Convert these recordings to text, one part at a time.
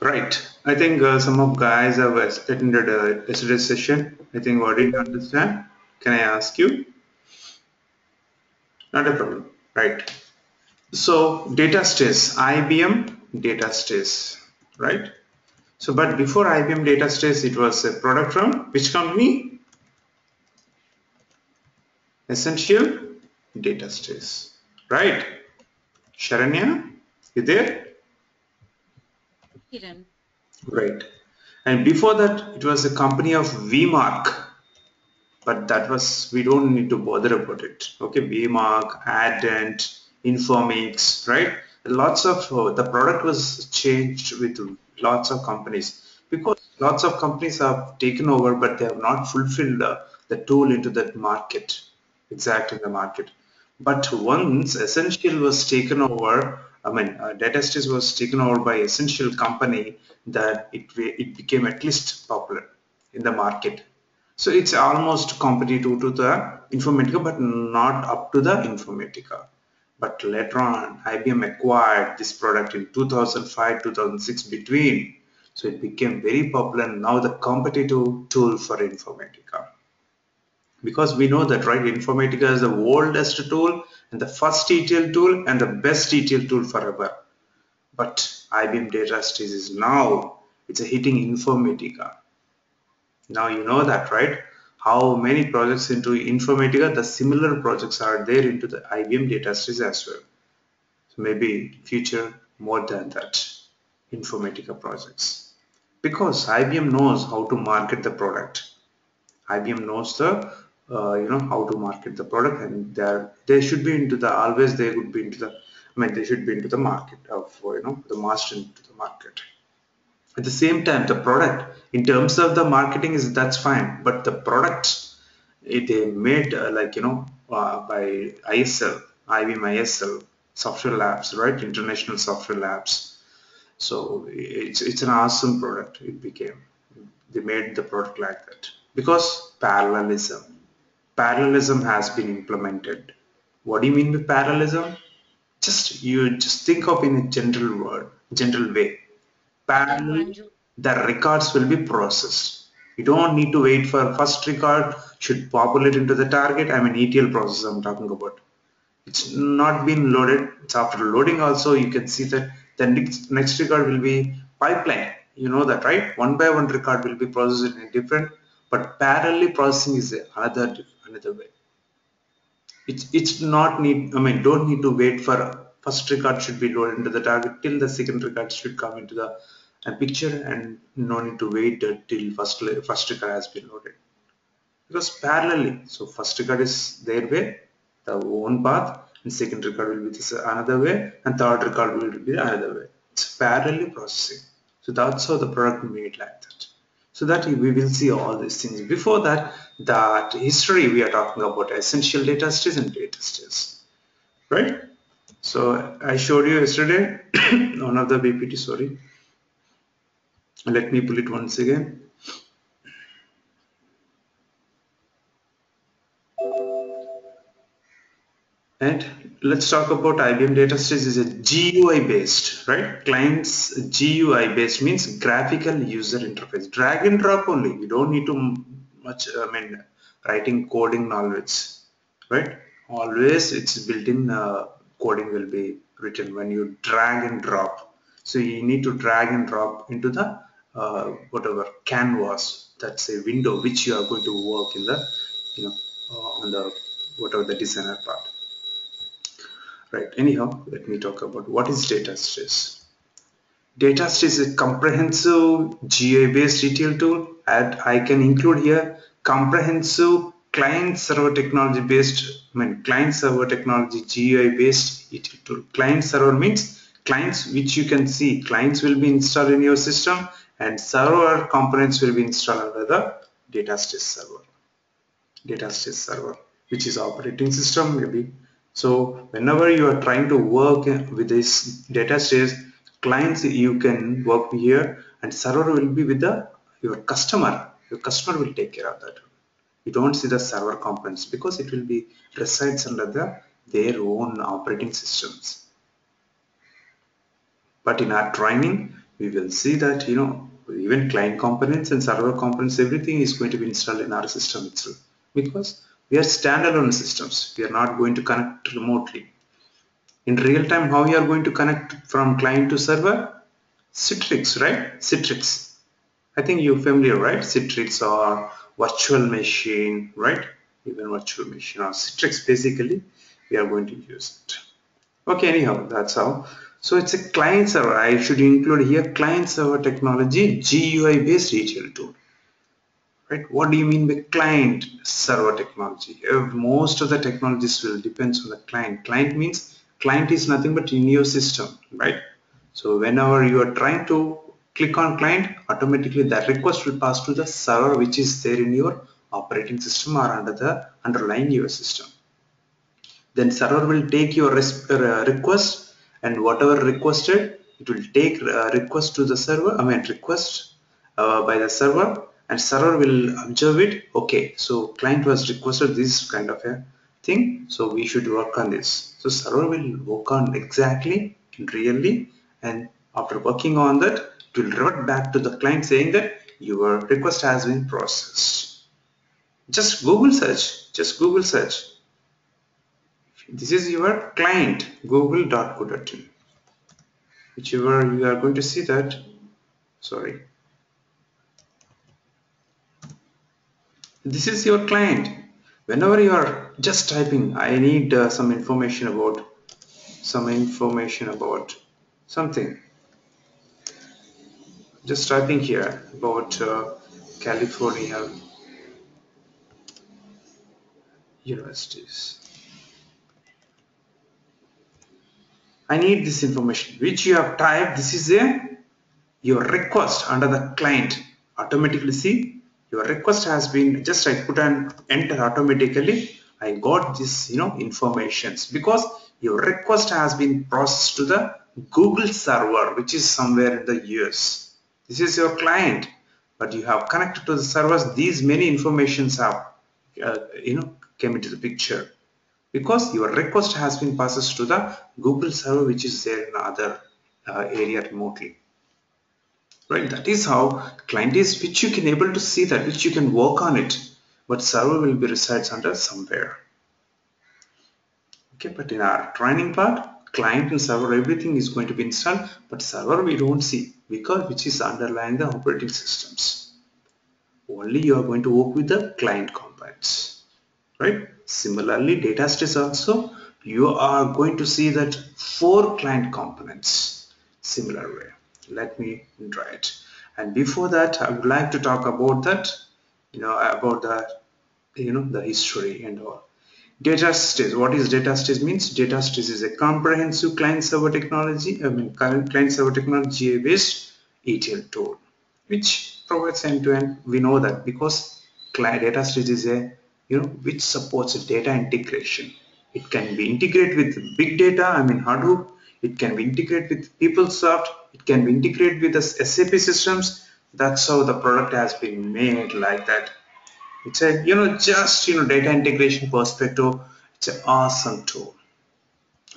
Right. I think uh, some of guys have attended uh, yesterday's session. I think what did you understand? Can I ask you? Not a problem. Right. So data stage, IBM data stage, right? So, but before IBM data stage, it was a product from which company? Ascential data stage, right? Sharanya, you there? Kiran. Right. And before that, it was a company of VMark, but that was, we don't need to bother about it. Okay, VMark, Ardent, Informix, right? Lots of, uh, the product was changed with lots of companies because lots of companies have taken over, but they have not fulfilled uh, the tool into that market, exactly the market. But once Ascential was taken over, I mean, uh, DataStage was taken over by Ascential company that it, it became at least popular in the market. So it's almost competitive to the Informatica, but not up to the Informatica. But later on, IBM acquired this product in 2005-2006 between. So it became very popular now the competitive tool for Informatica because we know that right Informatica is the oldest tool and the first ETL tool and the best ETL tool forever. But IBM data is now it's a hitting Informatica. Now you know that right how many projects into Informatica the similar projects are there into the IBM data stage as well. So maybe future more than that Informatica projects. Because IBM knows how to market the product. IBM knows the uh, you know how to market the product and they should be into the always they would be into the I mean they should be into the market of you know the master into the market. At the same time the product in terms of the marketing is that's fine but the product it, they made uh, like you know uh, by ISL IBM ISL software labs right? International software labs. So it's it's an awesome product it became. They made the product like that. Because parallelism parallelism has been implemented. What do you mean by parallelism? Just you just think of in a general word, general way. Parallel, the records will be processed. You don't need to wait for first record should populate into the target. I mean ETL process I'm talking about. It's not been loaded. It's after loading also you can see that the next, record will be pipeline. You know that right? One by one record will be processed in a different but parallel processing is another another way. It's it's not need i mean don't need to wait for first record should be loaded into the target till the second record should come into the uh, picture and no need to wait till first first record has been loaded. Because parallelly so first record is their way the one path and second record will be this another way and third record will be another way. It's parallel processing. So that's how the product made like that so that we will see all these things. Before that that history we are talking about Ascential data stage and data stage right? So I showed you yesterday one of the PPT sorry. Let me pull it once again let's talk about IBM data stage is a GUI based right? Clients GUI based means graphical user interface. Drag and drop only. You don't need to much I mean writing coding knowledge right? Always it's built in uh, coding will be written when you drag and drop. So you need to drag and drop into the uh, whatever canvas that's a window which you are going to work in the you know uh, on the whatever the designer part right. Anyhow let me talk about what is data stage data stage is a comprehensive GUI based ETL tool and I can include here. Comprehensive client server technology based I mean client server technology GUI based ETL tool. Client server means clients which you can see. Clients will be installed in your system and server components will be installed under the data stage server. Data stage server which is operating system maybe so whenever you are trying to work with this data stage clients you can work here and server will be with the your customer. Your customer will take care of that. You don't see the server components because it will be resides under the their own operating systems. But in our training we will see that you know even client components and server components everything is going to be installed in our system itself because we are standalone systems. We are not going to connect remotely. In real time how we are going to connect from client to server? Citrix right? Citrix. I think you're familiar right? Citrix or virtual machine right? Even virtual machine or Citrix basically we are going to use it. Okay anyhow that's how. So it's a client server. I should include here client server technology GUI based ETL tool. Right? What do you mean by client server technology? Most of the technologies will depends on the client. Client means client is nothing but in your system, right? So whenever you are trying to click on client, automatically that request will pass to the server which is there in your operating system or under the underlying your system. Then server will take your uh, request and whatever requested it will take uh, request to the server I mean request uh, by the server and server will observe it. Okay so client was requested this kind of a thing. So we should work on this. So server will work on exactly really and after working on that it will revert back to the client saying that your request has been processed. Just google search just google search. This is your client google.co.in whichever you are going to see that sorry this is your client. Whenever you are just typing I need uh, some information about some information about something. Just typing here about uh, California universities. I need this information which you have typed. This is a your request under the client. Automatically see your request has been just I put an enter automatically. I got this you know informations because your request has been processed to the Google server which is somewhere in the US this is your client but you have connected to the servers. These many informations have uh, you know came into the picture because your request has been passed to the Google server which is there in other uh, area remotely right? That is how client is which you can able to see that which you can work on it. But server will be resides under somewhere. Okay but in our training part client and server everything is going to be installed but server we don't see because which is underlying the operating systems. Only you are going to work with the client components. Right? Similarly, data stage also you are going to see that four client components similar way. Let me try it. And before that, I would like to talk about that, you know, about the, you know, the history and all. Data stage. What is data stage means? Data stage is a comprehensive client server technology. I mean, client server technology based ETL tool, which provides end-to-end. -end. We know that because client data stage is a you know which supports data integration it can be integrated with big data I mean Hadoop it can be integrated with PeopleSoft. It can be integrated with the SAP systems. That's how the product has been made like that. It's a you know just you know data integration perspective. It's an awesome tool.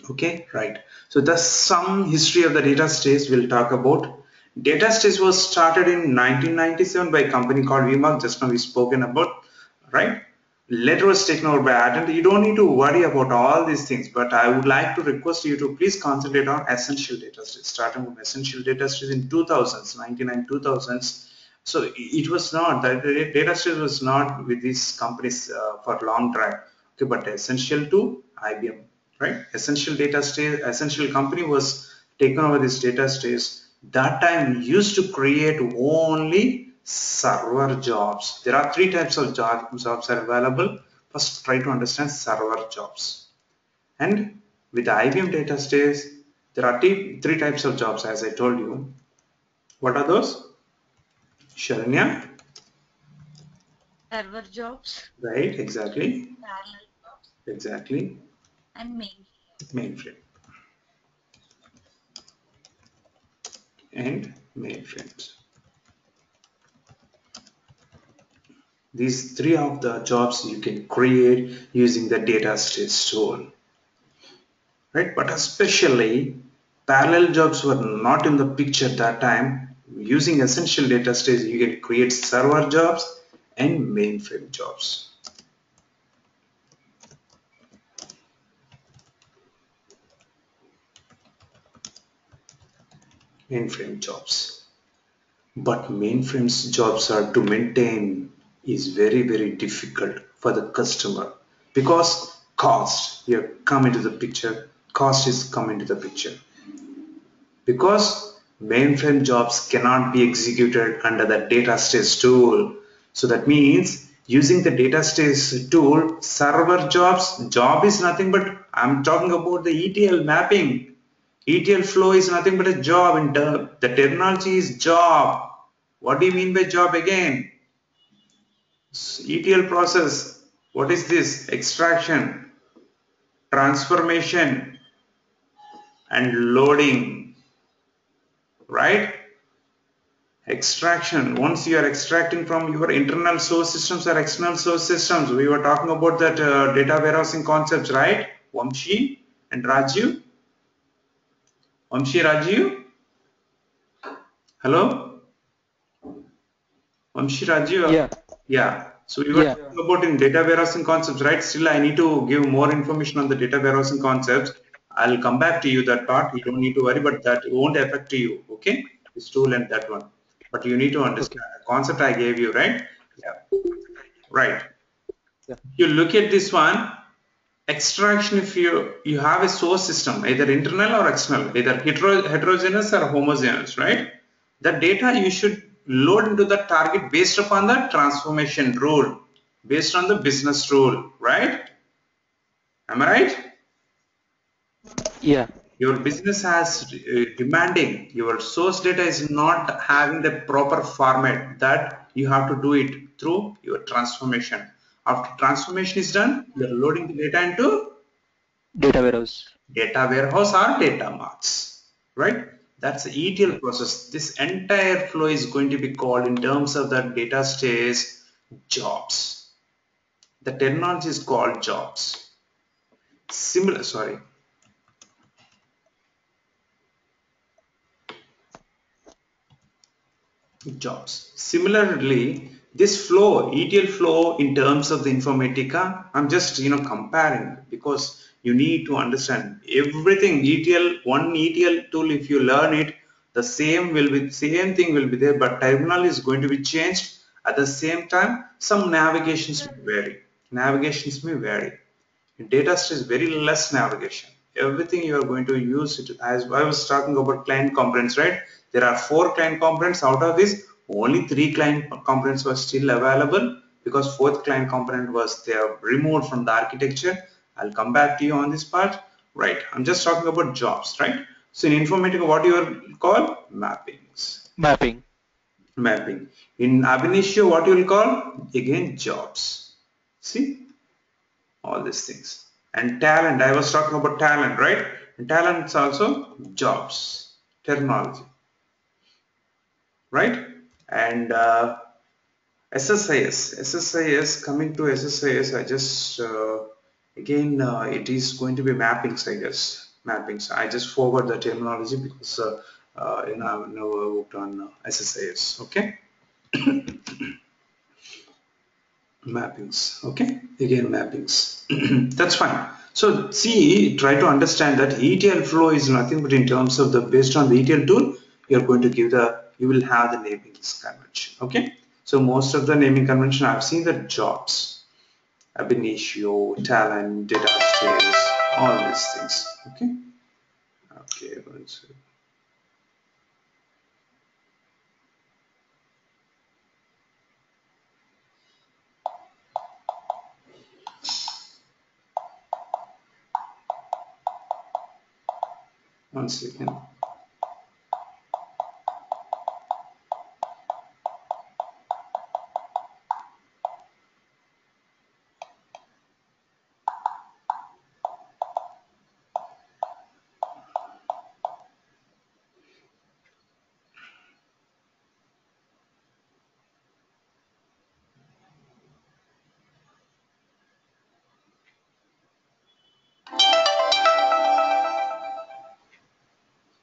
Okay right. So that's some history of the data stage we'll talk about. Data stage was started in 1997 by a company called vmark just now we've spoken about right later was taken over by Ardent. You don't need to worry about all these things, but I would like to request you to please concentrate on Ascential data starting from Ascential data stage in 2000s, 99, 2000s. So it was not, the data sets was not with these companies uh, for long drive, okay, but Ascential to IBM, right? Ascential data stage, Ascential company was taken over this data stage. That time used to create only server jobs. There are three types of job, jobs are available. First, try to understand server jobs. And with the IBM data stage, there are three types of jobs as I told you. What are those? Sharanya? Server jobs. Right, exactly. Parallel jobs. Exactly. And mainframe. Mainframe. And mainframes. These three of the jobs you can create using the data stage tool. Right? But especially parallel jobs were not in the picture that time. Using Ascential data stage, you can create server jobs and mainframe jobs. Mainframe jobs. But mainframes jobs are to maintain is very very difficult for the customer because cost here come into the picture. Cost is come into the picture. Because mainframe jobs cannot be executed under the data stage tool. So that means using the data stage tool server jobs job is nothing but i'm talking about the etl mapping. Etl flow is nothing but a job in term the terminology is job. What do you mean by job again etl process what is this? Extraction transformation and loading right? Extraction once you are extracting from your internal source systems or external source systems we were talking about that uh, data warehousing concepts right? Vamshi and Rajiv Vamshi Rajiv hello? Vamshi Rajiv Yeah, yeah. So we were yeah, talking about in data warehousing concepts right? Still I need to give more information on the data warehousing concepts. I'll come back to you that part. You don't need to worry but that won't affect you okay? This tool and that one. But you need to okay, understand the concept I gave you right? Yeah. Right. Yeah, you look at this one. Extraction if you you have a source system either internal or external either hetero, heterogeneous or homogeneous right? The data you should load into the target based upon the transformation rule based on the business rule right? Am i right? Yeah, your business has uh, demanding your source data is not having the proper format that you have to do it through your transformation. After transformation is done you are loading the data into data warehouse. data warehouse or data marts right that's the etl process. This entire flow is going to be called in terms of the data stage jobs. The terminology is called jobs. Similar sorry. Jobs. Similarly, this flow, ETL flow in terms of the Informatica, I'm just, you know, comparing because you need to understand everything ETL, one ETL tool, if you learn it, the same will be, same thing will be there, but terminal is going to be changed. At the same time, some navigations may vary. Navigations may vary. In data is very less navigation. Everything you are going to use it as I was talking about client components, right? There are four client components. Out of this, only three client components were still available because fourth client component was they removed from the architecture. I'll come back to you on this part. Right. I'm just talking about jobs, right? So in Informatica, what you are call mappings. Mapping. Mapping. In Ab initio, what you will call again jobs. See all these things. And Talend. I was talking about Talend, right? And Talend is also jobs terminology right and uh, SSIS SSIS coming to SSIS I just uh, again uh, it is going to be mappings I guess mappings. I just forward the terminology because uh, uh, you know I've never worked on uh, SSIS okay? Mappings okay? Again mappings. That's fine. So see try to understand that ETL flow is nothing but in terms of the based on the ETL tool you're going to give the you will have the naming convention okay? So most of the naming convention I've seen the jobs ab initio Talend data all these things okay okay one second. one second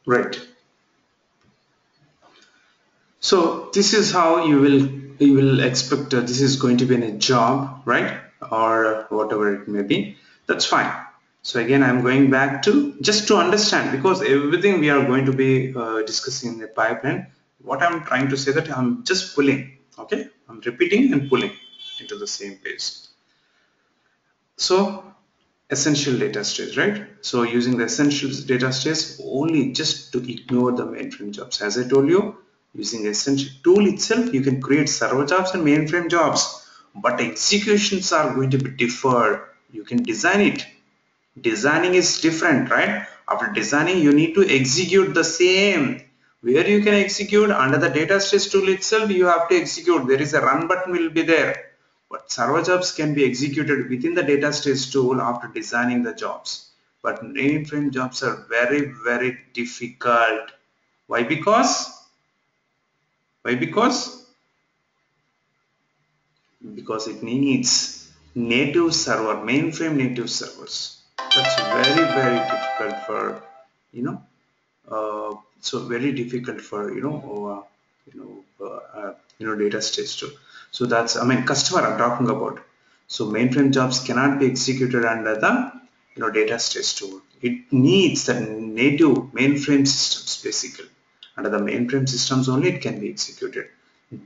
right. So this is how you will you will expect uh, this is going to be in a job right? Or whatever it may be. That's fine. So again I'm going back to just to understand because everything we are going to be uh, discussing in the pipeline what I'm trying to say that I'm just pulling okay? I'm repeating and pulling into the same page so Ascential data stage right? So using the Ascential data stage only just to ignore the mainframe jobs. As I told you using Ascential tool itself you can create server jobs and mainframe jobs but executions are going to be deferred you can design it. Designing is different right? After designing you need to execute the same. Where you can execute? Under the data stage tool itself you have to execute. There is a run button will be there but server jobs can be executed within the data stage tool after designing the jobs. But mainframe jobs are very very difficult. Why? Because why? Because because it needs native server mainframe native servers. That's very very difficult for you know uh, so very difficult for you know uh, you know uh, uh you know data stage too so that's I mean customer I'm talking about. So mainframe jobs cannot be executed under the you know data stage tool. It needs the native mainframe systems basically. Under the mainframe systems only it can be executed.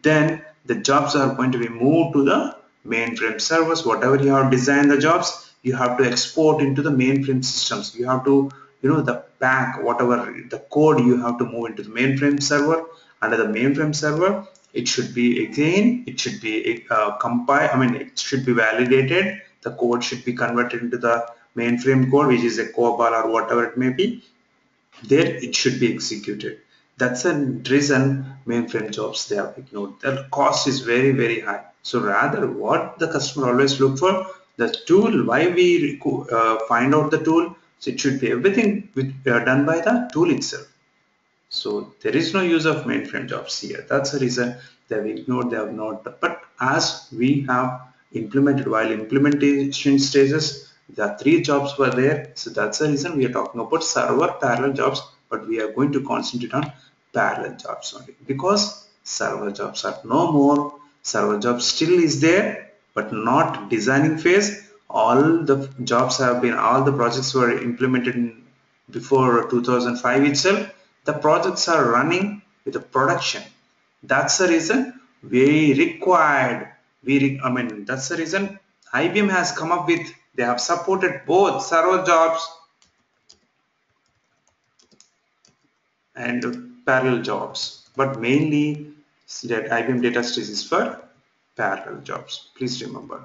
Then the jobs are going to be moved to the mainframe servers. Whatever you have designed the jobs you have to export into the mainframe systems. You have to you know the pack whatever the code you have to move into the mainframe server. Under the mainframe server it should be again it should be uh, compiled i mean it should be validated. The code should be converted into the mainframe code which is a COBOL or whatever it may be. There it should be executed. That's a reason mainframe jobs they are ignored. The cost is very very high. So rather what the customer always look for the tool why we uh, find out the tool so it should be everything with, uh, done by the tool itself so there is no use of mainframe jobs here. That's the reason they have ignored they have not but as we have implemented while implementation stages the three jobs were there. So that's the reason we are talking about server parallel jobs but we are going to concentrate on parallel jobs only. Because server jobs are no more. Server jobs still is there but not designing phase. All the jobs have been all the projects were implemented before 2005 itself the projects are running with the production. That's the reason we required we i mean that's the reason ibm has come up with they have supported both server jobs and parallel jobs but mainly that ibm data stage is for parallel jobs. Please remember.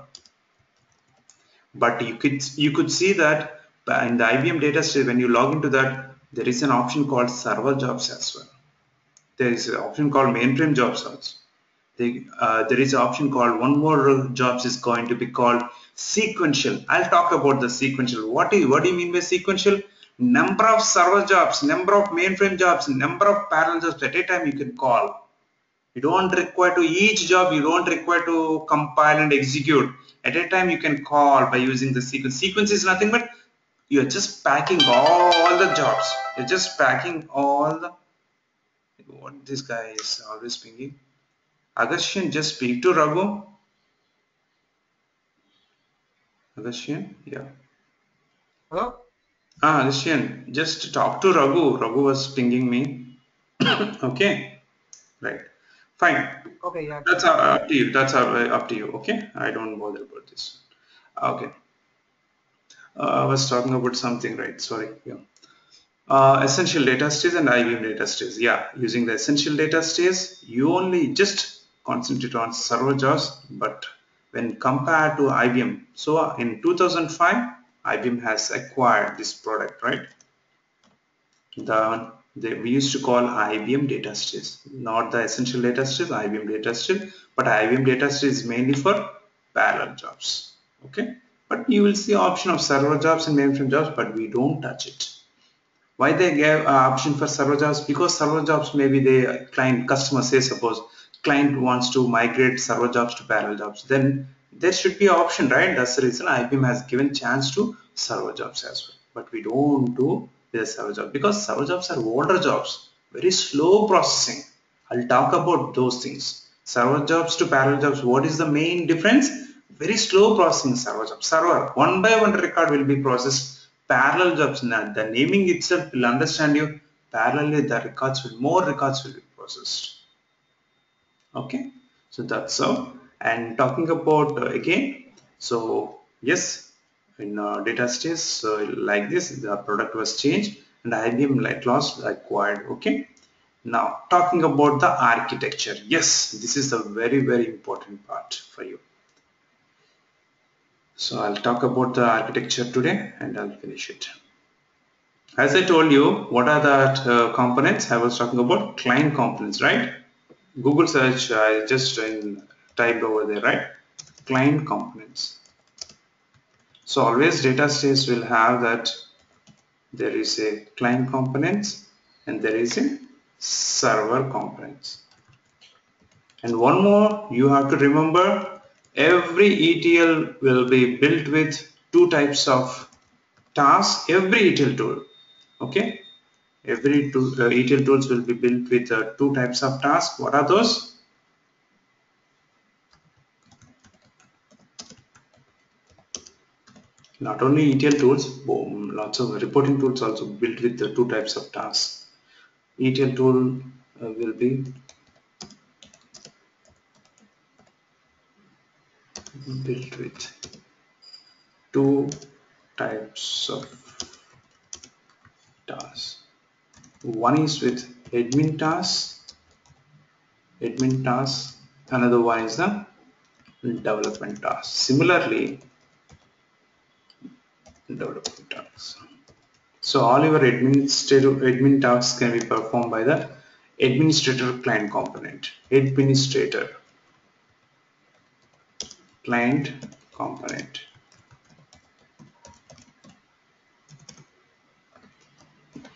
But you could you could see that in the IBM data stage when you log into that there is an option called server jobs as well. There is an option called mainframe jobs also. Uh, there is an option called one more jobs is going to be called sequential. I'll talk about the sequential. What do you, what do you mean by sequential? Number of server jobs number of mainframe jobs number of parallel jobs. At a time you can call. You don't require to each job you don't require to compile and execute. At a time you can call by using the sequence. Sequence is nothing but you're just packing all the jobs you're just packing all the what this guy is always pinging Agastyan just speak to Raghu Agastyan yeah hello ah Agastyan just talk to Raghu Raghu was pinging me okay right Fine. Okay, yeah. That's up to you. That's up to you. Okay. I don't bother about this. Okay. Uh, I was talking about something, right? Sorry. Yeah. Uh, Ascential data stage and IBM data stage. Yeah, using the Ascential data stage, you only just concentrate on server jobs, but when compared to IBM, so in 2005, IBM has acquired this product, right? The they, we used to call IBM data stage, not the Ascential data stage, IBM data stage, but IBM data stage is mainly for parallel jobs. Okay, but you will see option of server jobs and mainframe jobs, but we don't touch it. Why they gave uh, option for server jobs? Because server jobs maybe the client customer say suppose client wants to migrate server jobs to parallel jobs, then there should be option, right? That's the reason IBM has given chance to server jobs as well, but we don't do the server job because server jobs are older jobs, very slow processing. I'll talk about those things. Server jobs to parallel jobs, what is the main difference? Very slow processing server job. Server, one by one record will be processed. Parallel jobs, Now, the naming itself will understand you. Parallelly, the records will, more records will be processed. Okay, so that's so. And talking about uh, again, so yes, in uh, data stage uh, like this, the product was changed and IBM Light Loss acquired. Okay, now talking about the architecture yes this is a very very important part for you so I'll talk about the architecture today and I'll finish it. As I told you what are the uh, components? I was talking about client components right? Google search I just in, typed over there right? Client components. So always data stage will have that there is a client components and there is a server components. And one more you have to remember every ETL will be built with two types of tasks. Every ETL tool okay? Every two, uh, ETL tools will be built with uh, two types of tasks. What are those? Not only ETL tools lots of reporting tools also built with the two types of tasks. ETL tool uh, will be built with two types of tasks. One is with admin tasks, admin tasks, another one is the development task. Similarly, development tasks. So all your administrative admin tasks can be performed by the administrator client component. Administrator client component.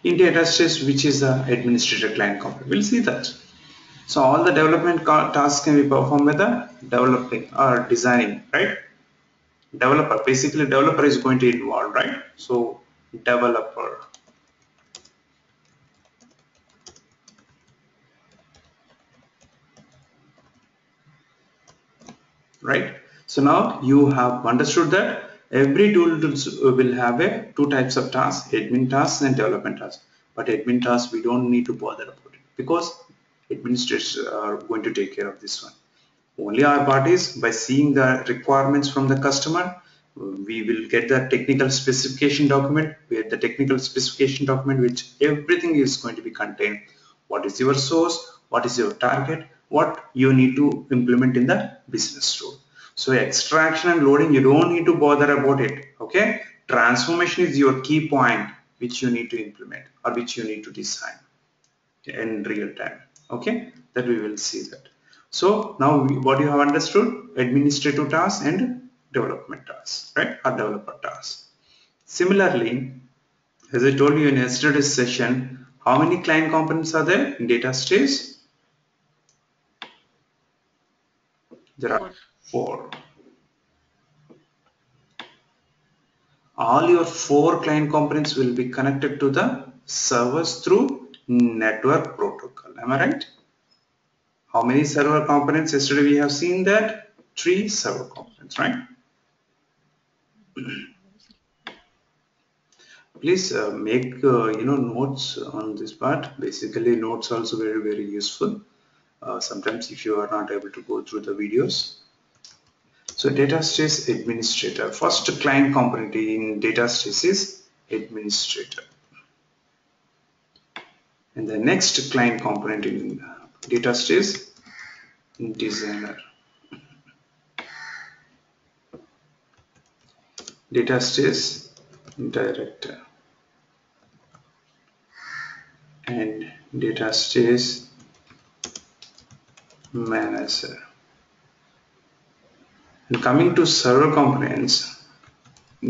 In data stage, which is the administrator client component, we'll see that. So all the development tasks can be performed by the developing or designing, right? Developer, basically developer is going to involve, right? So developer right so now you have understood that every tool uh, will have a two types of tasks admin tasks and development tasks but admin tasks we don't need to bother about it because administrators are going to take care of this one. Only our part is by seeing the requirements from the customer we will get the technical specification document where the technical specification document which everything is going to be contained. What is your source? What is your target? What you need to implement in the business rule so extraction and loading you don't need to bother about it okay transformation is your key point which you need to implement or which you need to design in real time okay that we will see that so now what you have understood administrative tasks and development tasks, right? Or developer tasks. Similarly, as I told you in yesterday's session, how many client components are there in data stage? There are four. All your four client components will be connected to the servers through network protocol. Am I right? How many server components? Yesterday we have seen that three server components, right? please uh, make uh, you know notes on this part basically notes also very very useful uh, sometimes if you are not able to go through the videos. So data stage administrator. First client component in data stage is administrator. And the next client component in data stage designer. Data stage director. And data stage manager and coming to server components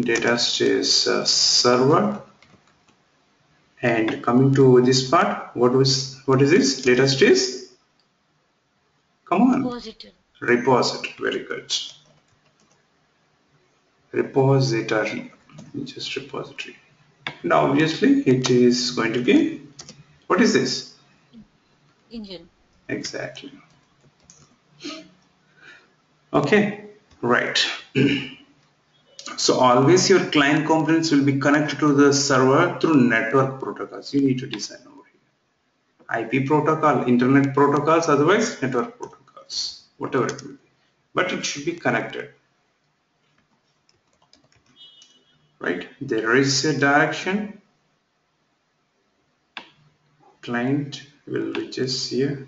data stage uh, server and coming to this part what was what is this data stage come on Repository. repository very good repository just repository Now obviously it is going to be, what is this? Engine. Exactly. Okay, right. so always your client components will be connected to the server through network protocols. You need to design over here. IP protocol, internet protocols, otherwise network protocols, whatever it will be. But it should be connected. Right, there is a direction. Client will reaches here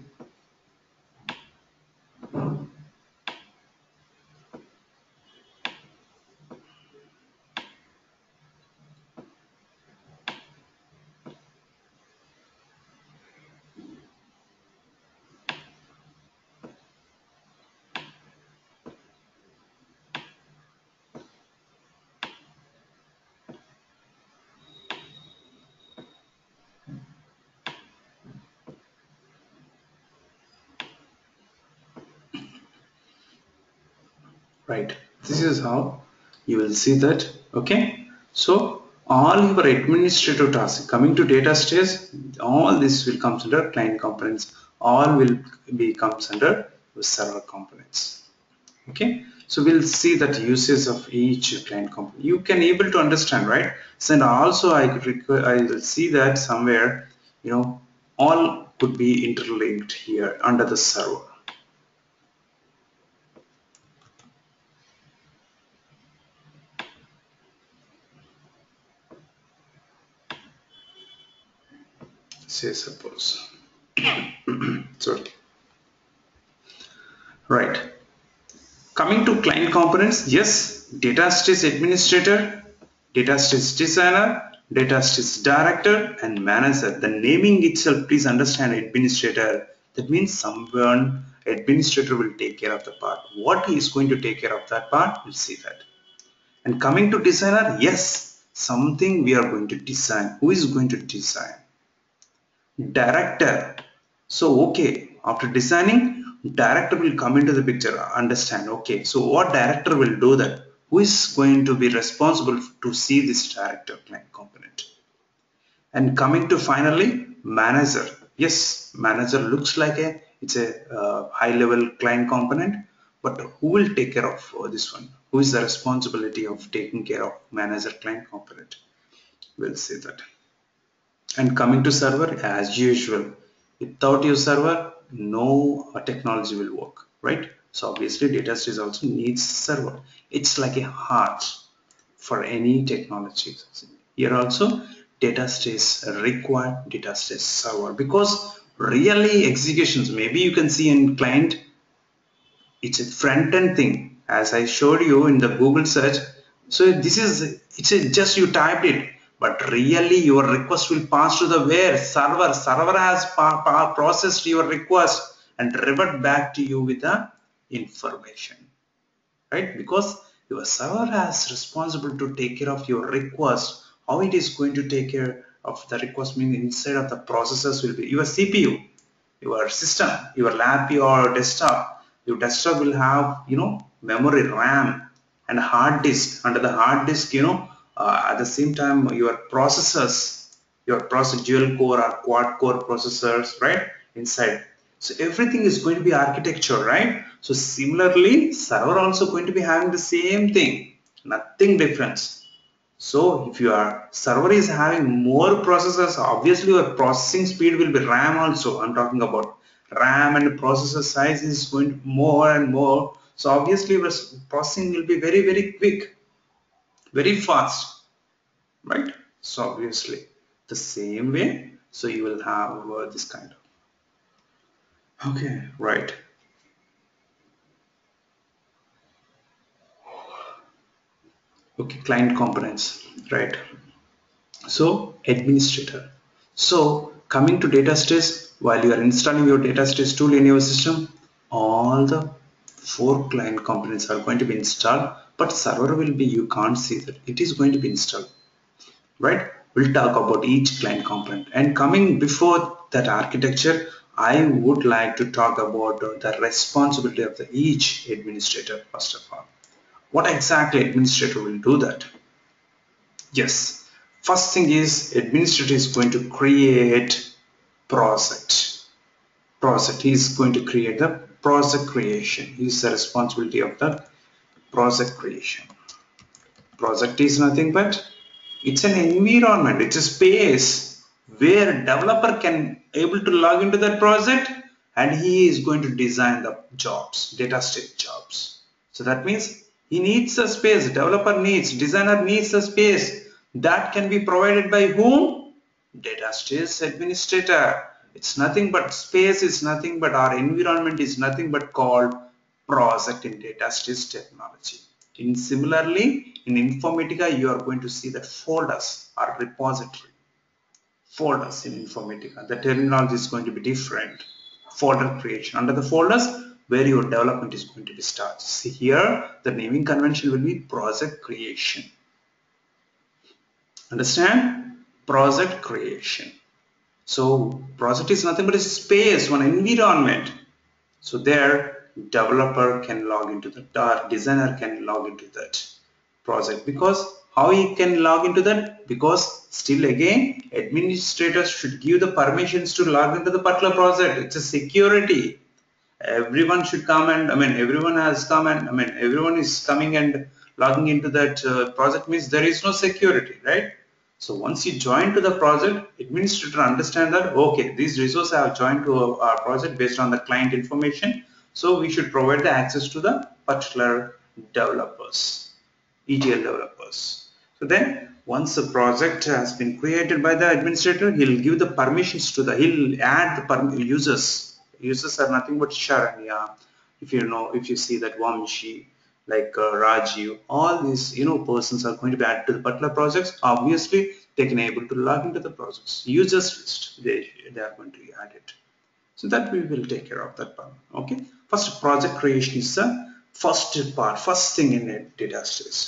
right this how you will see that okay? So all your administrative tasks coming to data stage all this will comes under client components. All will be comes under server components okay? So we'll see that uses of each client component. You can able to understand right? So and also i could i will see that somewhere you know all could be interlinked here under the server say suppose sorry. Right. Coming to client components yes data stage administrator data stage designer data stage director and manager. The naming itself please understand administrator. That means someone administrator will take care of the part. What he is going to take care of that part? We'll see that. And coming to designer yes something we are going to design. Who is going to design director. So okay after designing director will come into the picture understand okay. So what director will do that? Who is going to be responsible to see this director client component? And coming to finally manager. Yes manager looks like a it's a uh, high level client component but who will take care of uh, this one? Who is the responsibility of taking care of manager client component? We'll see that and coming to server as usual. Without your server no uh, technology will work right? So obviously data stage also needs server. It's like a heart for any technology. Here also data stage require data stage server because really executions maybe you can see in client it's a front end thing. As I showed you in the Google search so this is it's a, just you typed it but really your request will pass to the where? Server. Server has processed your request and revert back to you with the information. Right? Because your server has responsible to take care of your request. How it is going to take care of the request meaning inside of the processors will be your CPU your system your lap your desktop. Your desktop will have you know memory RAM and hard disk. Under the hard disk you know Uh, at the same time your processors your process dual core or quad core processors right inside. So everything is going to be architecture right? So similarly server also going to be having the same thing nothing difference. So if your server is having more processors obviously your processing speed will be RAM also. I'm talking about RAM and processor size is going more and more. So obviously your processing will be very very quick very fast right? So obviously the same way so you will have uh, this kind of. Okay right. Okay client components right. So administrator. So coming to data while you are installing your data tool in your system all the four client components are going to be installed but server will be you can't see that. It is going to be installed right? We'll talk about each client component. And coming before that architecture I would like to talk about the responsibility of the each administrator first of all. What exactly administrator will do that? Yes. First thing is administrator is going to create project. Project he is going to create the project creation. He is the responsibility of the project creation. Project is nothing but it's an environment it's a space where developer can able to log into that project and he is going to design the jobs data stage jobs. So that means he needs a space developer needs designer needs a space that can be provided by whom? Data stage administrator. It's nothing but space is nothing but our environment is nothing but called project in data stage technology. In similarly in informatica you are going to see that folders are repository. Folders in informatica. The terminology is going to be different. Folder creation. Under the folders where your development is going to be started see here the naming convention will be project creation. Understand? Project creation. So project is nothing but a space one environment. So there developer can log into the or designer can log into that project. Because how he can log into that? Because still again administrators should give the permissions to log into the particular project. It's a security. Everyone should come and I mean everyone has come and I mean everyone is coming and logging into that uh, project means there is no security right? So once you join to the project, administrator understand that, okay, these resources have joined to our project based on the client information. So we should provide the access to the particular developers, ETL developers. So then once the project has been created by the administrator, he'll give the permissions to the, he'll add the users. Users are nothing but Sharanya. If you know, if you see that Vamshi, like uh, Rajiv, all these you know persons are going to be added to the particular projects. Obviously, they can able to log into the projects. Users list they they are going to be added. So that we will take care of that part. Okay. First, project creation is the first part, first thing in a data stage.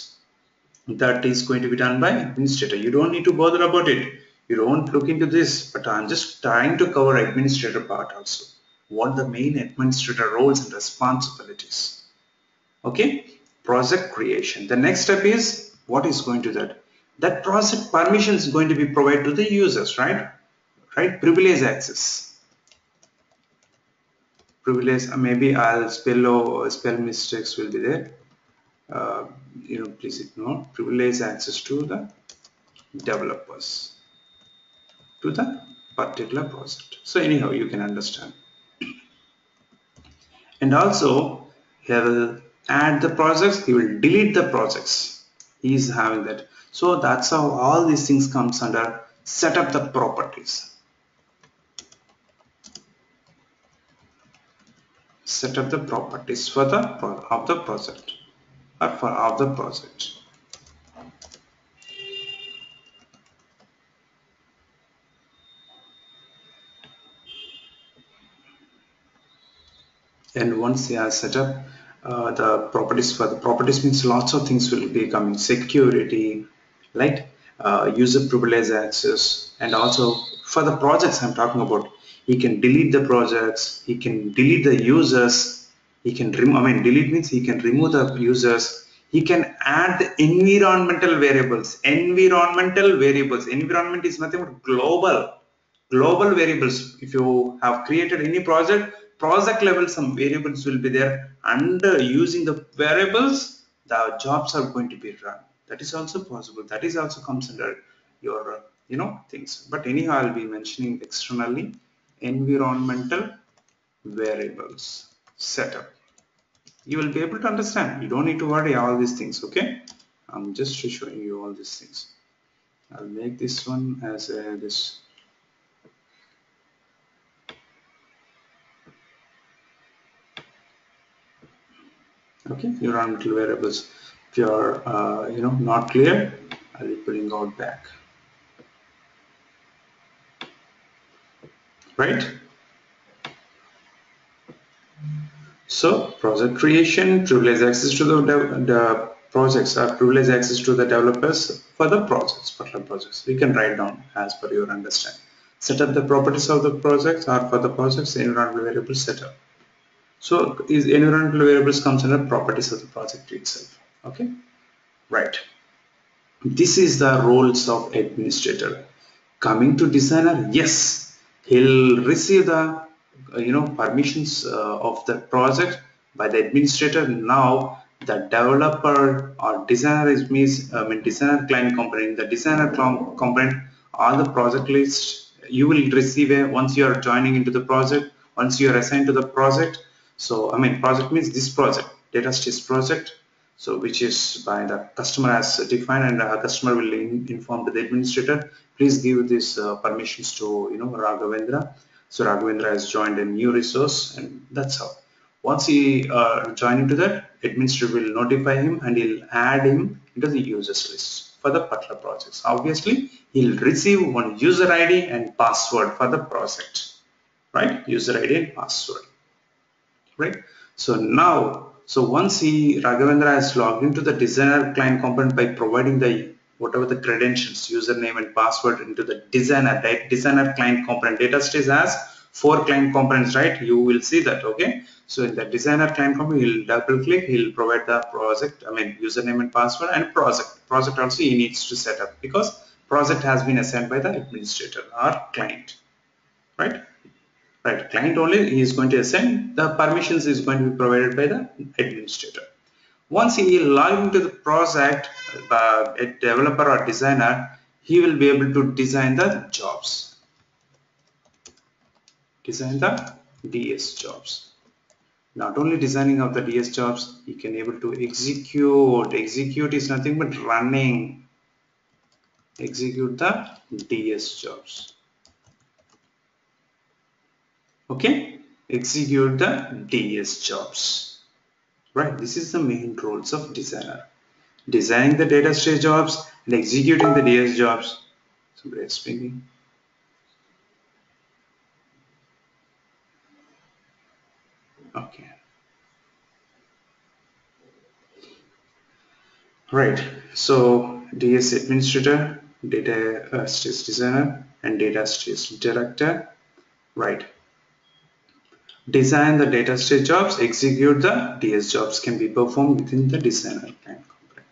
That is going to be done by administrator. You don't need to bother about it. You don't look into this, but I'm just trying to cover administrator part also. What the main administrator roles and responsibilities okay project creation the next step is what is going to that that project permission is going to be provided to the users right right privilege access privilege uh, maybe I'll spell or spell mistakes will be there. Uh, you know please ignore. Privilege access to the developers to the particular project. So anyhow you can understand. And also he will add the projects he will delete the projects. He is having that. So that's how all these things comes under set up the properties set up the properties for the of the project or for of the project. And once he has set up uh, the properties for the properties means lots of things will be coming security right uh, user privilege access and also for the projects I'm talking about he can delete the projects he can delete the users he can remove I mean delete means he can remove the users. He can add the environmental variables environmental variables. Environment is nothing but global global variables. If you have created any project project level some variables will be there. And using the variables the jobs are going to be run. That is also possible. That is also comes under your you know things. But anyhow I'll be mentioning externally environmental variables setup you will be able to understand. You don't need to worry all these things okay? I'm just showing you all these things. I'll make this one as a, this. Okay environmental variables. If you are uh, you know not clear I'll be putting out back right? So project creation privilege access to the, the projects are privilege access to the developers for the projects particular projects. We can write down as per your understanding. Set up the properties of the projects or for the projects environmental variable setup so these environmental variables comes under properties of the project itself. Okay, right. this is the roles of administrator. Coming to designer yes he'll receive the you know permissions uh, of the project by the administrator. Now the developer or designer is means I mean designer client component. The designer component all the project list you will receive a once you are joining into the project once you are assigned to the project. So I mean project means this project data stage project so which is by the customer as defined and the customer will in, inform the administrator. Please give this uh, permissions to you know Raghavendra. So Raghavendra has joined a new resource and that's how once he uh, join into that administrator will notify him and he'll add him into the users list for the particular projects. Obviously he'll receive one user id and password for the project. Right? User id and password. Right? So now so once he Raghavendra has logged into the designer client component by providing the whatever the credentials username and password into the designer designer client component data stage has four client components right you will see that okay so in the designer client component, he'll double click, he'll provide the project, I mean username and password and project. Project also he needs to set up because project has been assigned by the administrator or client, right? Right, client only he is going to assign, the permissions is going to be provided by the administrator. Once he log into the project, uh, a developer or designer, he will be able to design the jobs. Design the DS jobs not only designing of the DS jobs, he can able to execute. Execute is nothing but running. Execute the DS jobs. Okay, execute the DS jobs. Right, this is the main roles of designer. Designing the data stage jobs and executing the DS jobs. Somebody speaking. okay right so ds administrator data uh, stage designer and data stage director right design the data stage jobs execute the ds jobs can be performed within the designer client component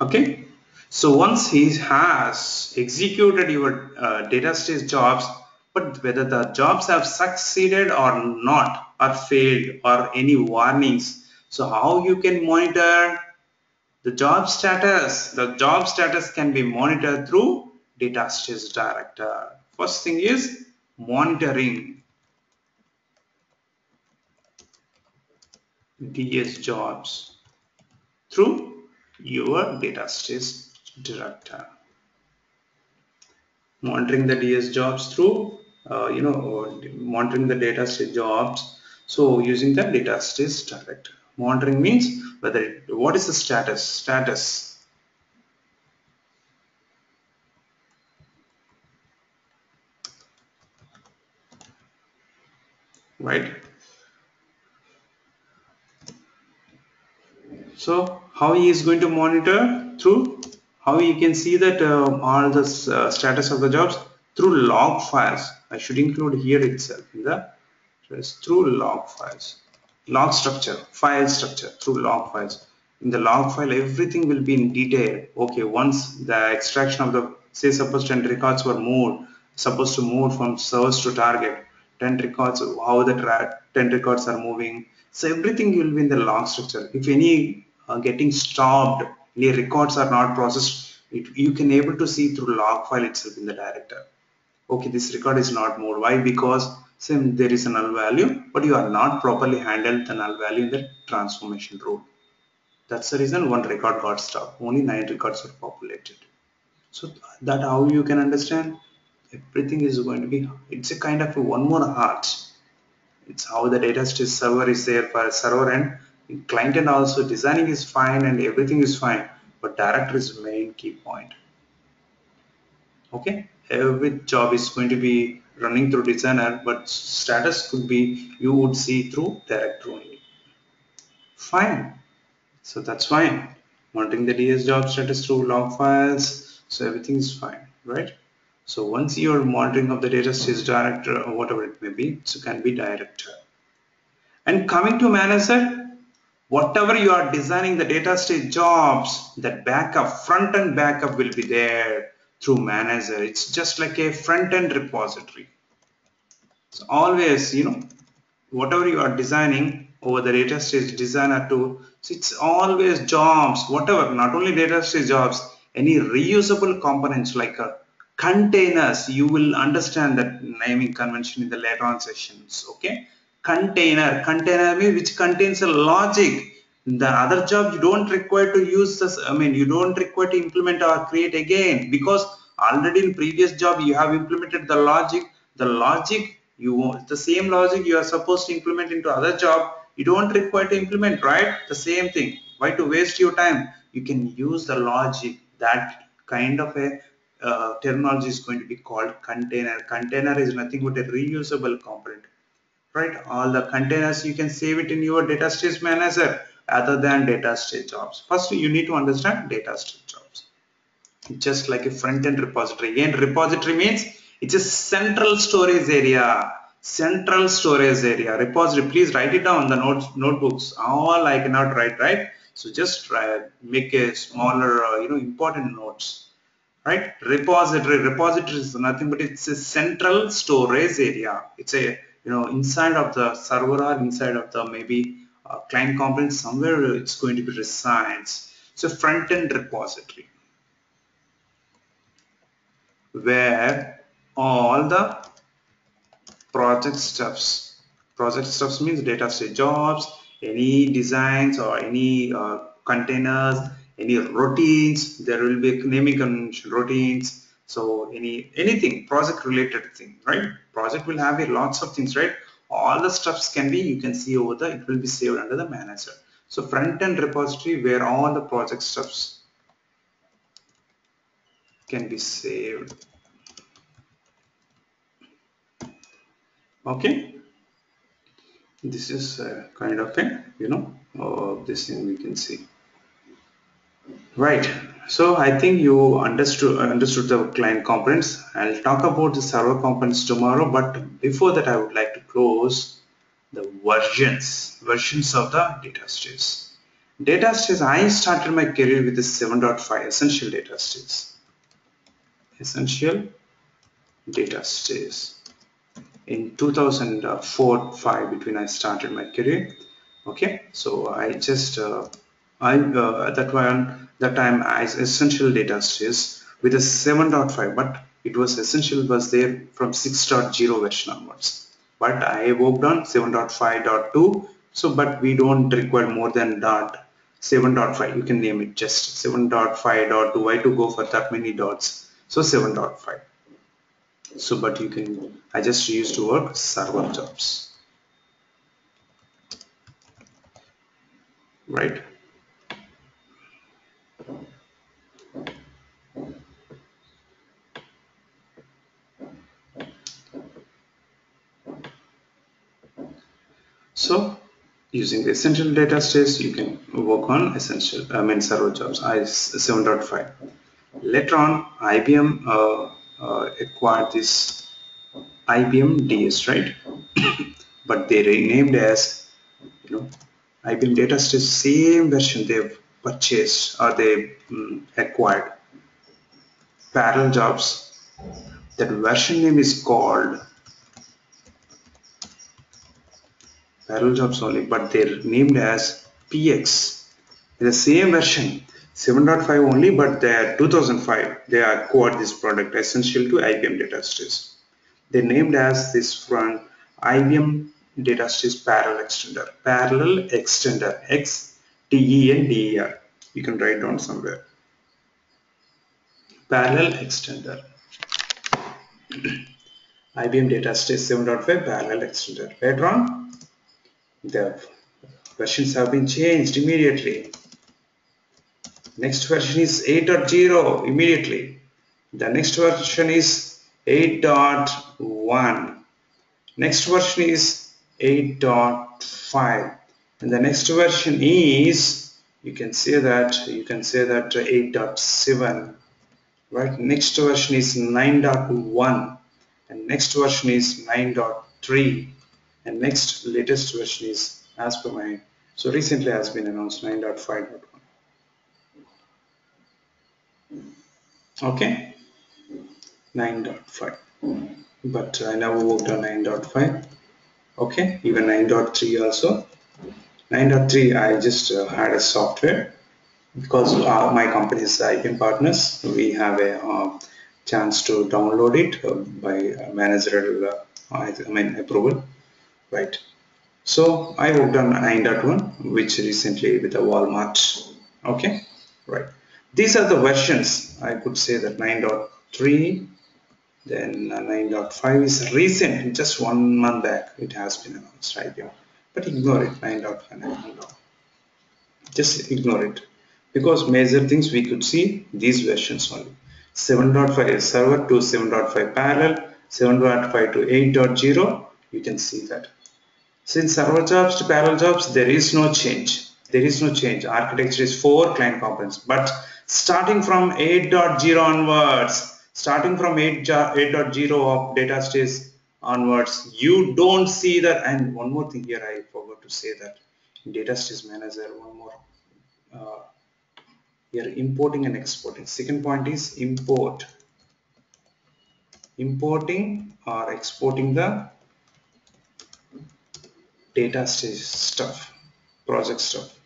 okay? So once he has executed your uh, data stage jobs but whether the jobs have succeeded or not or failed or any warnings so how you can monitor the job status? The job status can be monitored through data stage director. First thing is monitoring ds jobs through your data stage director. Monitoring the ds jobs through uh, you know monitoring the data stage jobs so using the data stage director. Monitoring means whether it, what is the status status right? So how he is going to monitor through how you can see that uh, all the uh, status of the jobs? Through log files. I should include here itself in the through log files. Log structure. File structure. Through log files. In the log file everything will be in detail. Okay once the extraction of the say suppose 10 records were moved supposed to move from source to target 10 records how the 10 records are moving. So everything will be in the log structure. If any uh, getting stopped any records are not processed it, you can able to see through log file itself in the director. Okay this record is not moved. Why? Because same there is a null value but you are not properly handled the null value in the transformation rule. That's the reason one record got stopped. Only nine records were populated. So that how you can understand everything is going to be it's a kind of a one more heart. It's how the data server is there for server and client and also designing is fine and everything is fine but director is main key point. Okay? Every job is going to be running through designer but status could be you would see through director only. Fine. So that's fine. Monitoring the ds job status through log files so everything is fine right so once you're monitoring of the data stage director uh, or whatever it may be so can be director and coming to manager whatever you are designing the data stage jobs that backup front end backup will be there through manager. It's just like a front end repository. So always you know whatever you are designing over the data stage designer tool so it's always jobs whatever not only data stage jobs any reusable components like a containers you will understand that naming convention in the later on sessions okay? Container container which contains a logic. The other job you don't require to use this i mean you don't require to implement or create again because already in previous job you have implemented the logic. The logic you want the same logic you are supposed to implement into other job you don't require to implement right? The same thing. Why to waste your time? You can use the logic that kind of a uh, terminology is going to be called container. Container is nothing but a reusable component right? All the containers you can save it in your data stage manager other than data stage jobs. First you need to understand data stage jobs. Just like a front-end repository. Again repository means it's a central storage area. Central storage area. Repository please write it down the notes notebooks. All i cannot write right? So just try make a smaller uh, you know important notes right? Repository. Repository is nothing but it's a central storage area. It's a you know inside of the server or inside of the maybe uh, client component somewhere it's going to be resides. So front end repository. Where all the project stuffs project stuffs means data stage jobs any designs or any uh, containers any routines there will be naming convention routines. So any anything project related thing right? Project will have a lots of things right? All the stuffs can be you can see over the it will be saved under the manager. So front end repository where all the project stuffs can be saved. Okay? This is uh, kind of a you know uh, this thing we can see right. So i think you understood understood the client components. I'll talk about the server components tomorrow but before that i would like to close the versions versions of the data stage data stage i started my career with the 7.5 Ascential data stage Ascential data stage in 2004 5 between I started my career. Okay? So I just uh, I uh, that one that time as Ascential data stage with a 7.5 but it was Ascential was there from 6.0 version onwards. But I worked on 7.5.2 so but we don't require more than dot 7.5 you can name it just 7.5.2 why to go for that many dots? So 7.5 so but you can I just used to work server jobs. Right so using the Ascential data stage you can work on Ascential I mean server jobs I 7.5 later on IBM uh, uh, acquired this IBM DS, right? but they renamed as, you know, IBM data stage same version they've purchased or they um, acquired. Parallel jobs. That version name is called parallel jobs only, but they're named as PX. The same version 7.5 only but they are 2005 they are acquired this product Ascential to IBM data stage they named as this from IBM data stage parallel extender. Parallel extender X T E N D E R. You can write down somewhere. Parallel extender. IBM data stage 7.5 parallel extender. Later on the versions have been changed immediately. Next version is 8.0 immediately. The next version is 8.1 next version is 8.5 and the next version is you can say that you can say that 8.7 right next version is 9.1 and next version is 9.3 and next latest version is as per my So recently has been announced 9.5.1. Okay, 9.5. But I never worked on 9.5. Okay, even 9.3 also. 9.3 I just uh, had a software because uh, my company is IBM partners. We have a uh, chance to download it uh, by managerial, uh, I mean approval, right? So I worked on 9.1 which recently with the Walmart. Okay, right. These are the versions. I could say that 9.3 then uh, 9.5 is recent, just one month back it has been announced right here. But ignore it, 9.5, 9.5. Just ignore it. Because major things we could see these versions only. 7.5 is server to 7.5 parallel, 7.5 to 8.0, you can see that. Since server jobs to parallel jobs, there is no change. There is no change. Architecture is four client components. But starting from 8.0 onwards, starting from 8.0 of data stage onwards, you don't see that. And one more thing here, I forgot to say that in data stage manager, one more. Uh, here importing and exporting. Second point is import. Importing or exporting the data stage stuff, project stuff,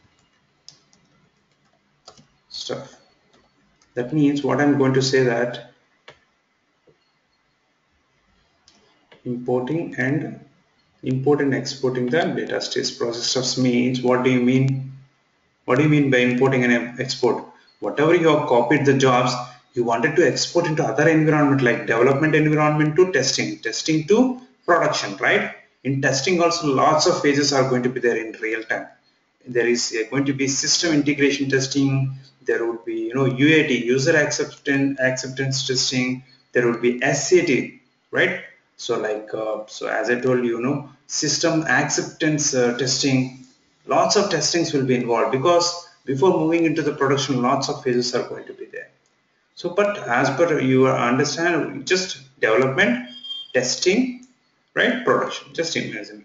stuff. That means what I'm going to say that importing and import and exporting the data stage process stuff means what do you mean? What do you mean by importing and export? Whatever you have copied the jobs, you wanted to export into other environment like development environment to testing, testing to production, right? In testing also lots of phases are going to be there in real time. There is going to be system integration testing there would be you know UAT user acceptance acceptance testing there would be SAT right? So like uh, so as I told you, you know system acceptance uh, testing lots of testings will be involved because before moving into the production lots of phases are going to be there. So but as per you understand just development testing right? Production just imagine.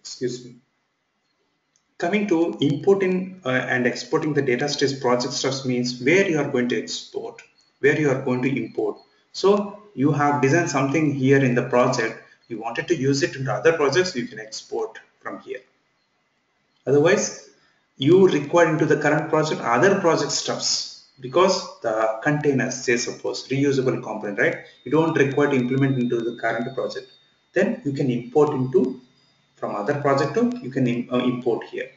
Excuse me. Coming to importing uh, and exporting the data stage project stuff means where you are going to export where you are going to import. So you have designed something here in the project. You wanted to use it into other projects you can export from here. Otherwise you require into the current project other project stuffs because the containers say suppose reusable component right? You don't require to implement into the current project. Then you can import into from other project you can uh, import here.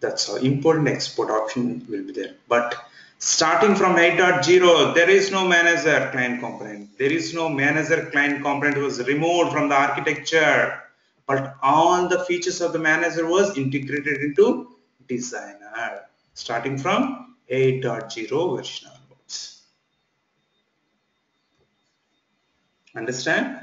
That's how import and export option will be there. But starting from 8.0 there is no manager client component. There is no manager client component was removed from the architecture. But all the features of the manager was integrated into designer. Starting from 8.0 version onwards. Understand?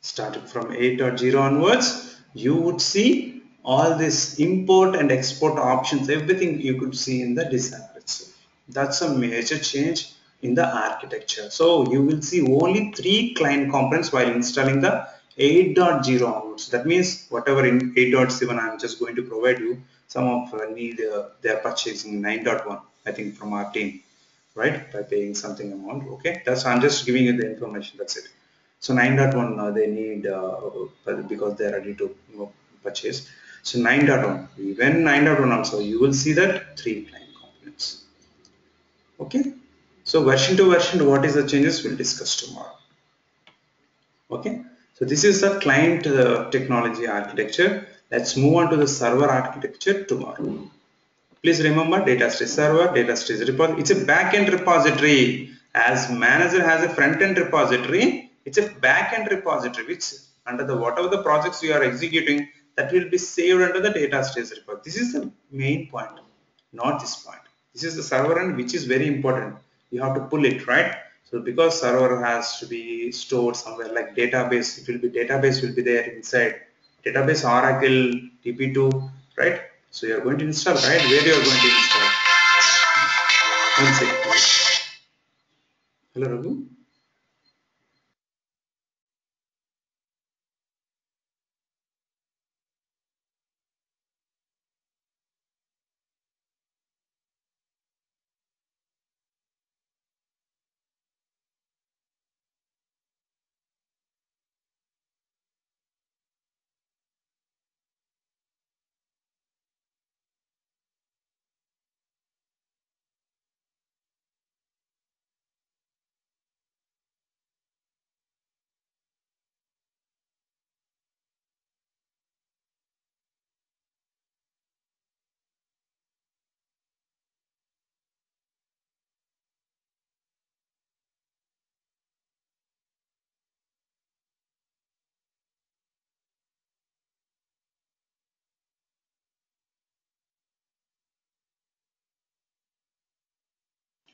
Starting from 8.0 onwards, you would see all this import and export options, everything you could see in the designer itself. That's a major change in the architecture. So you will see only three client components while installing the 8.0 onwards. That means whatever in 8.7 I'm just going to provide you some of uh, need uh, they are purchasing 9.1 I think from our team right? By paying something amount okay? That's I'm just giving you the information that's it. So 9.1 uh, they need uh, because they're ready to purchase. So 9.1 when 9.1 also you will see that three client components. Okay? So version to version what is the changes we'll discuss tomorrow. Okay? So this is the client uh, technology architecture Let's move on to the server architecture tomorrow. Please remember data stage server, data stage repository. It's a backend repository. As manager has a front-end repository, it's a backend repository which under the whatever the projects you are executing that will be saved under the data stage repository. This is the main point, not this point. This is the server end which is very important. You have to pull it right. So because server has to be stored somewhere like database, it will be database will be there inside database Oracle DB2 right? So you are going to install right? Where you are going to install? One second. Hello Raghu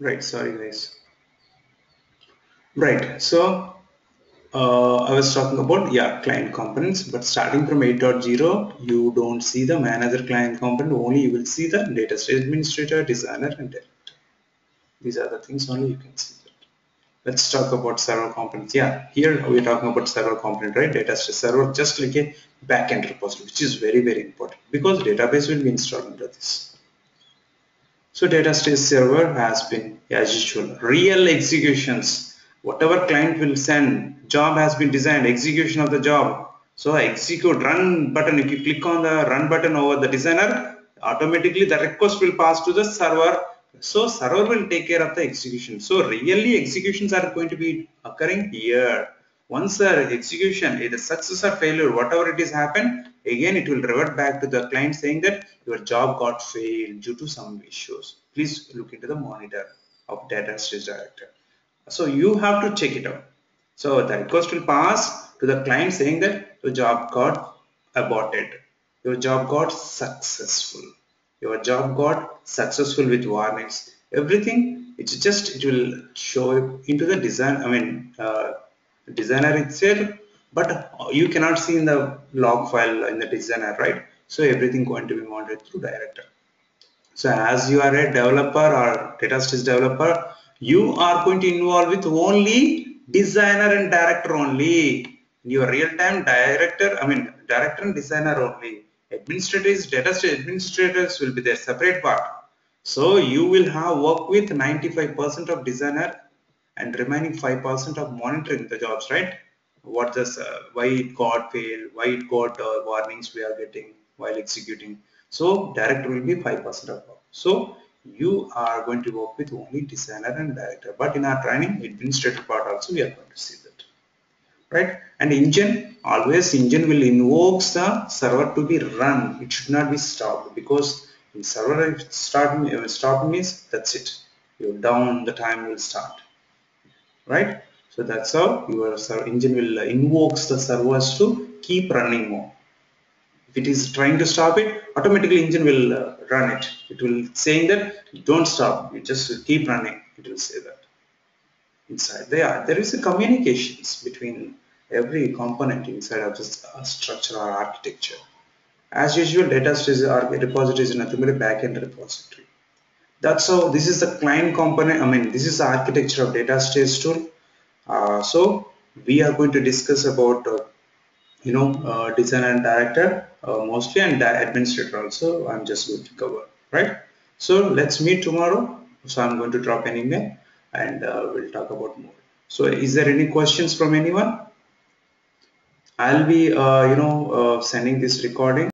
right sorry guys. Right so uh, I was talking about yeah client components but starting from 8.0 you don't see the manager client component only you will see the data administrator designer and director. These are the things only you can see. That. let's talk about server components yeah here we're talking about server component right? Data server just like a backend repository which is very very important because database will be installed under this so data stage server has been as usual real executions. Whatever client will send job has been designed execution of the job. So execute run button if you click on the run button over the designer automatically the request will pass to the server. So server will take care of the execution. So really executions are going to be occurring here once the execution either success or failure whatever it is happened again it will revert back to the client saying that your job got failed due to some issues please look into the monitor of data stage director so you have to check it out. So the request will pass to the client saying that your job got aborted. Your job got successful. Your job got successful with warnings. Everything it's just it will show into the design. I mean uh, designer itself, but you cannot see in the log file in the designer, right? So everything going to be monitored through director. So as you are a developer or data stage developer, you are going to involve with only designer and director only your real-time director i mean director and designer only administrators data administrators will be their separate part so you will have work with 95% of designer and remaining 5% of monitoring the jobs right? What does uh, why it got failed why it got uh, warnings we are getting while executing. So director will be 5% of work. So you are going to work with only designer and director. But in our training administrator part also we are going to see that right? And engine always engine will invoke the server to be run. It should not be stopped because in server if start stop means that's it. You're down the time will start right? So that's how your engine will invokes the servers to keep running more. If it is trying to stop it automatically engine will uh, run it. It will saying that don't stop. You just keep running. It will say that inside. There there is a communications between every component inside of this uh, structure or architecture. As usual data repository is nothing but a backend repository that's how this is the client component i mean this is the architecture of data stage tool. Uh, so we are going to discuss about uh, you know uh, designer and director uh, mostly and administrator also I'm just going to cover right? So let's meet tomorrow. So I'm going to drop an email and uh, we'll talk about more. So is there any questions from anyone? I'll be uh, you know sending this recording